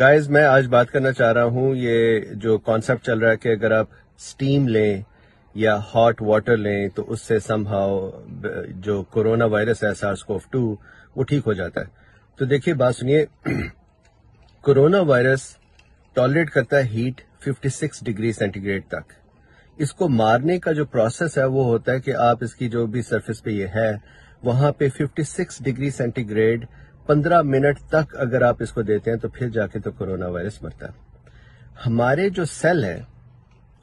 Guys میں آج بات کرنا چاہ رہا ہوں، یہ جو کانسیپٹ چل رہا ہے کہ اگر آپ سٹیم لیں یا ہاٹ واٹر لیں، تو اس سے سم ہاؤ جو کورونا وائرس ہے سارس کوف ٹو وہ ٹھیک ہو جاتا ہے۔ تو دیکھیے، بات سنیے۔ کورونا وائرس ٹالریٹ کرتا ہے ہیٹ 56 ڈگری سینٹی گریڈ تک۔ اس کو مارنے کا جو پروسیس ہے، وہ ہوتا ہے کہ آپ اس کی جو بھی سرفیس پہ یہ ہے، وہاں پہ 56 ڈگری سینٹی گریڈ پندرہ منٹ تک اگر آپ اس کو دیتے ہیں تو پھر جا کے تو کورونا وائرس مرتا ہمارے جو سیل ہیں،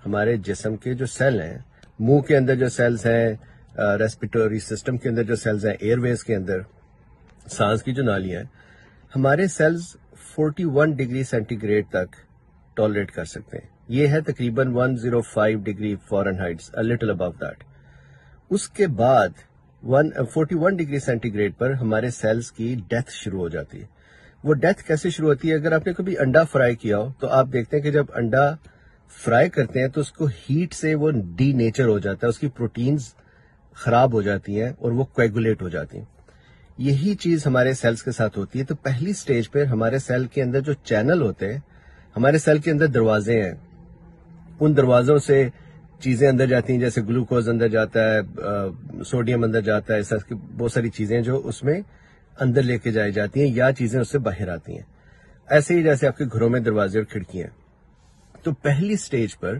ہمارے جسم کے جو سیل ہیں، منہ کے اندر جو سیلز ہیں ریسپیٹوری سسٹم کے اندر جو سیلز ہیں ایئر ویز کے اندر، سانس کی جو نالیاں ہیں، ہمارے سیلز 41 ڈگری سینٹی گریڈ تک ٹالریٹ کر سکتے ہیں۔ یہ ہے تقریباً 105 degree Fahrenheit little above that اس کے بعد forty one degree centigrade پر ہمارے سیلز کی ڈیتھ شروع ہو جاتی ہے۔ وہ ڈیتھ کیسے شروع ہوتی ہے؟ اگر آپ نے کبھی انڈا فرائی کیا ہو، تو آپ دیکھتے ہیں کہ جب انڈا فرائی کرتے ہیں تو اس کو ہیٹ سے وہ ڈی نیچر ہو جاتا ہے، اس کی پروٹینز خراب ہو جاتی ہیں اور وہ کویگولیٹ ہو جاتی ہیں۔ یہی چیز ہمارے سیلز کے ساتھ ہوتی ہے۔ تو پہلی سٹیج پہ ہمارے سیل کے اندر جو چینل ہوتے ہیں، ہمارے سیل کے اندر دروازے ہیں۔ ان دروازوں سے چیزیں اندر جاتی ہیں، جیسے گلوکوز اندر جاتا ہے سوڈیم اندر جاتا ہے بہت ساری چیزیں جو اس میں اندر لے کے جائی جاتی ہیں یا چیزیں اس سے باہر آتی ہیں۔ ایسے ہی جیسے آپ کے گھروں میں دروازے اور کھڑکیاں تو پہلی سٹیج پر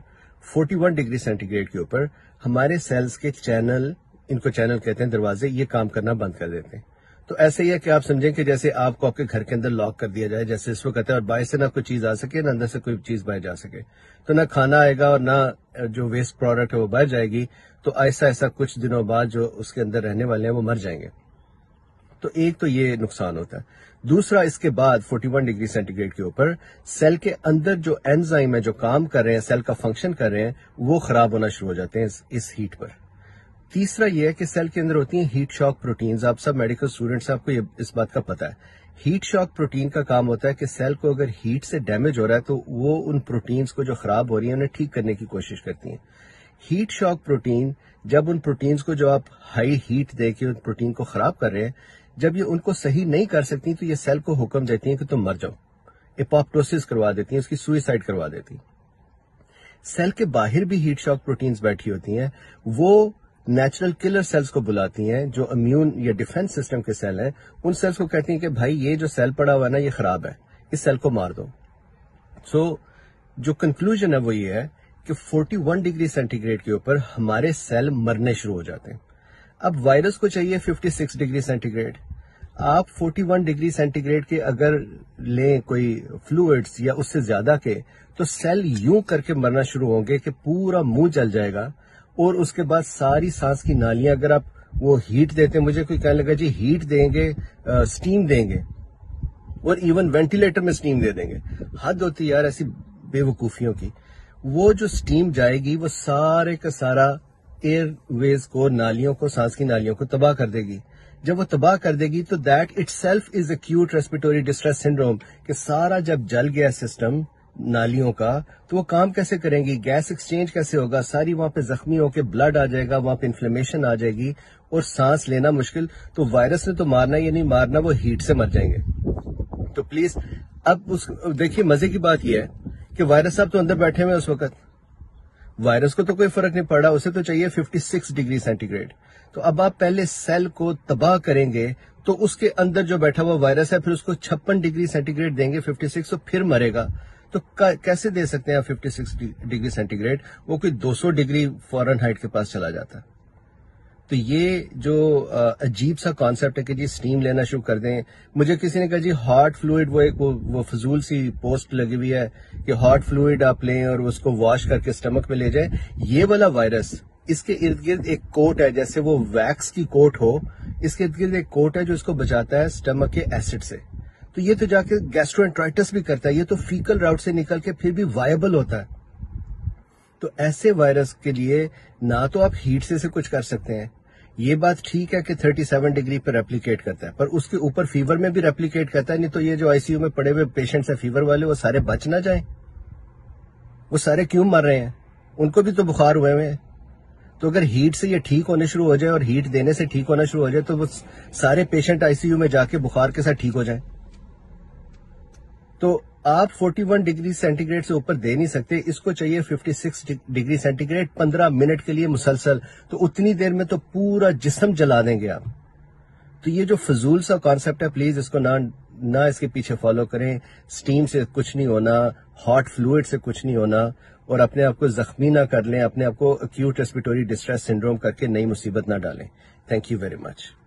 41 ڈگری سینٹی گریڈ کے اوپر ہمارے سیلز کے چینل، ان کو چینل کہتے ہیں، دروازے یہ کام کرنا بند کر دیتے ہیں۔ تو ایسے ہی ہے کہ آپ سمجھیں کہ جیسے آپ کو آپ کے گھر کے اندر لاک کر دیا جائے، جیسے اس وقت ہے اور باہر سے نہ کوئی چیز آ سکے، نہ اندر سے کوئی چیز باہر جا سکے۔ تو نہ کھانا آئے گا اور نہ جو ویسٹ پروڈکٹ ہے وہ باہر جائے گی، تو ایسا ایسا کچھ دنوں بعد جو اس کے اندر رہنے والے ہیں وہ مر جائیں گے۔ تو ایک تو یہ نقصان ہوتا ہے۔ دوسرا، اس کے بعد 41 ڈگری سینٹی گریڈ کے اوپر سیل کے اندر جو اینزائم ہے، جو کام کر رہے ہیں سیل کا فنکشن کر رہے ہیں، وہ خراب ہونا شروع ہو جاتے ہیں اس ہیٹ پر۔ تیسرا یہ ہے کہ سیل کے اندر ہوتی ہیں ہیٹ شاک پروٹینز۔ آپ سب میڈیکل اسٹوڈینٹس آپ کو اس بات کا پتا ہے۔ ہیٹ شاک پروٹین کا کام ہوتا ہے کہ سیل کو اگر ہیٹ سے ڈیمیج ہو رہا ہے تو وہ ان پروٹینز کو جو خراب ہو رہی ہیں انہیں ٹھیک کرنے کی کوشش کرتی ہیں۔ ہیٹ شاک پروٹین، جب ان پروٹینز کو جو آپ ہائی ہیٹ دے کے ان پروٹین کو خراب کر رہے ہیں، جب یہ ان کو صحیح نہیں کر سکتی تو یہ سیل کو حکم دیتی ہیں کہ تم مر جاؤ۔ اپاپٹوسس کروا دیتی ہیں، اس کی سوئسائڈ کروا دیتی ہیں۔ سیل کے باہر بھی ہیٹ شاک پروٹینز بیٹھی ہوتی ہیں۔ وہ نیچرل کلر سیلز کو بلاتی ہیں جو امیون یا ڈیفینس سسٹم کے سیل ہیں ان سیلز کو کہتی ہیں کہ بھائی یہ جو سیل پڑا ہوا ہے نا یہ خراب ہے اس سیل کو مار دو۔ سو so, جو کنکلوژن ہے وہ یہ ہے کہ 41 ڈگری سینٹی گریڈ کے اوپر ہمارے سیل مرنے شروع ہو جاتے ہیں۔ اب وائرس کو چاہیے 56 ڈگری سینٹی گریڈ آپ 41 ڈگری سینٹی گریڈ کے اگر لیں کوئی فلوئڈس یا اس سے زیادہ کے تو سیل یوں کر کے مرنا شروع ہوں گے کہ پورا منہ جل جائے گا۔ اور اس کے بعد ساری سانس کی نالیاں اگر آپ وہ ہیٹ دیتے ہیں، مجھے کوئی کہنے لگا جی ہیٹ دیں گے سٹیم دیں گے اور ایون وینٹیلیٹر میں سٹیم دے دیں گے۔ حد ہوتی یار ایسی بے وقوفیوں کی۔ وہ جو سٹیم جائے گی، وہ سارے کا سارا ایئر ویز کو، نالیوں کو، سانس کی نالیوں کو تباہ کر دے گی۔ جب وہ تباہ کر دے گی تو that itself is acute respiratory distress syndrome کہ سارا جب جل گیا سسٹم نالیوں کا، تو وہ کام کیسے کریں گی؟ گیس ایکسچینج کیسے ہوگا؟ ساری وہاں پہ زخمی ہو کے بلڈ آ جائے گا، وہاں پہ انفلیمیشن آ جائے گی اور سانس لینا مشکل۔ تو وائرس نے تو مارنا یا نہیں مارنا وہ ہیٹ سے مر جائیں گے۔ تو پلیز اب دیکھیے مزے کی بات یہ ہے کہ وائرس صاحب تو اندر بیٹھے ہوئے اس وقت۔ وائرس کو تو کوئی فرق نہیں پڑ رہا اسے تو چاہیے 56 ڈگری سینٹی گریڈ تو اب آپ پہلے سیل کو تباہ کریں گے، تو اس کے اندر جو بیٹھا ہوا وائرس ہے، پھر اس کو چھپن ڈگری سینٹی گریڈ دیں گے 56 تو پھر مرے گا۔ تو کیسے دے سکتے ہیں fifty six degree centigrade وہ کوئی دو سو ڈگری فورن ہائٹ کے پاس چلا جاتا تو یہ جو عجیب سا کانسیپٹ ہے کہ جی سٹیم لینا شروع کر دیں۔ مجھے کسی نے کہا جی ہارٹ فلوئڈ وہ ایک وہ فضول سی پوسٹ لگی ہوئی ہے کہ ہارٹ فلوئڈ آپ لیں اور اس کو واش کر کے اسٹمک میں لے جائیں۔ یہ والا وائرس، اس کے ارد گرد ایک کوٹ ہے، جیسے وہ ویکس کی کوٹ ہو، اس کے ارد گرد ایک کوٹ ہے جو اس کو بچاتا ہے اسٹمک کے ایسڈ سے۔ تو یہ تو جا کے گیسٹرو بھی کرتا ہے، یہ تو فیکل راؤٹ سے نکل کے پھر بھی وائبل ہوتا ہے۔ تو ایسے وائرس کے لیے نہ تو آپ ہیٹ سے سے کچھ کر سکتے ہیں۔ یہ بات ٹھیک ہے کہ 37 ڈگری پہ ریپلیکیٹ کرتا ہے، پر اس کے اوپر فیور میں بھی ریپلیکیٹ کرتا ہے، نہیں تو یہ جو آئی سی یو میں پڑے ہوئے پیشنٹس ہیں فیور والے، وہ سارے بچ نہ جائیں۔ وہ سارے کیوں مر رہے ہیں؟ ان کو بھی تو بخار ہوئے ہوئے ہیں۔ تو اگر ہیٹ سے یہ ٹھیک ہونے شروع ہو جائے اور ہیٹ دینے سے ٹھیک ہونا شروع ہو جائے، تو وہ سارے پیشنٹ آئی سی یو میں جا کے بخار کے ساتھ ٹھیک ہو جائیں۔ تو آپ 41 ڈگری سینٹی گریڈ سے اوپر دے نہیں سکتے۔ اس کو چاہیے 56 ڈگری سینٹی گریڈ پندرہ منٹ کے لیے مسلسل۔ تو اتنی دیر میں تو پورا جسم جلا دیں گے آپ۔ تو یہ جو فضول سا کانسیپٹ ہے پلیز اس کو نہ نہ اس کے پیچھے فالو کریں۔ سٹیم سے کچھ نہیں ہونا ہاٹ فلوئڈ سے کچھ نہیں ہونا۔ اور اپنے آپ کو زخمی نہ کر لیں، اپنے آپ کو اکیوٹ ریسپیٹوری ڈسٹریس سنڈروم کر کے نئی مصیبت نہ ڈالیں۔ Thank you very much